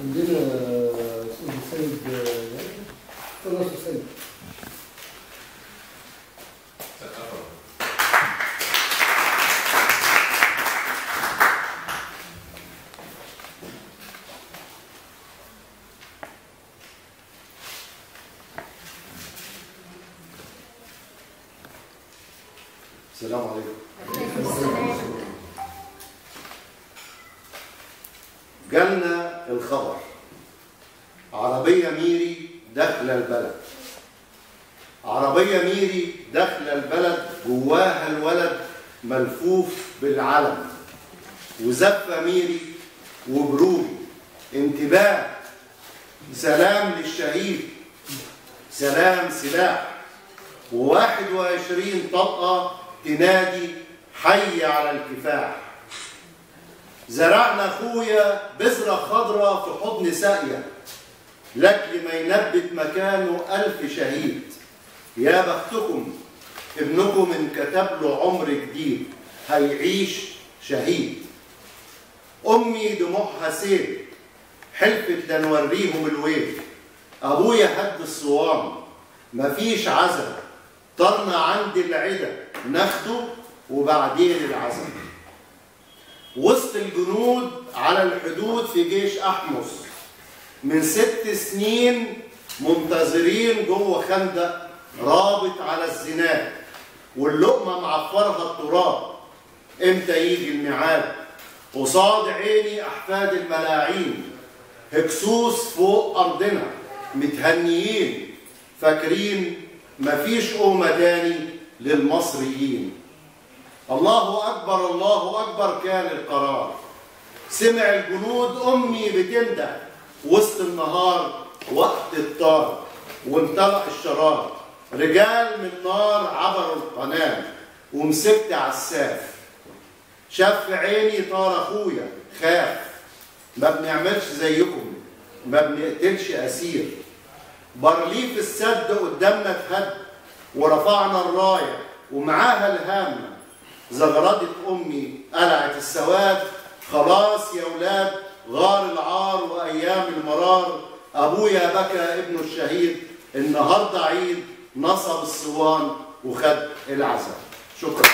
عندنا أستاذ السيد خلاص السيد السلام عليكم. جالنا الخبر. عربية ميري داخلة البلد. عربية ميري داخلة البلد جواها الولد ملفوف بالعلم. وزفة ميري وبروبي انتباه. سلام للشهيد. سلام سلاح. وواحد وعشرين طلقة تنادي حي على الكفاح. زرعنا اخويا بذرة خضراء في حضن ساقية. لاجل ما ينبت مكانه ألف شهيد. يا بختكم ابنكم انكتب له عمر جديد هيعيش شهيد. أمي دموعها سيل حلفت لنوريهم الويل أبويا هد الصوان مفيش عزم طرنا عند العدا ناخده وبعدين العزم وسط الجنود على الحدود في جيش أحمس. من ست سنين منتظرين جوه خندق رابط على الزناد واللقمة معفرها التراب. إمتى يجي الميعاد؟ قصاد عيني أحفاد الملاعين هكسوس فوق أرضنا متهنيين فاكرين مفيش قومة تاني للمصريين. الله أكبر الله أكبر كان القرار. سمع الجنود أمي بتنده وسط النهار وقت الطار وانطلق الشرار. رجال من نار عبروا القناة ومسكت عساف شاف في عيني طار أخويا خاف. ما بنعملش زيكم ما بنقتلش أسير. بارليف السد قدامنا اتهد ورفعنا الراية ومعاها الهامة. زغردت أمي قلعت السواد. خلاص يا ولاد غار العار وأيام المرار. أبويا بكى ابنه الشهيد. النهاردة عيد نصب الصوان وخد العزاء. شكرا.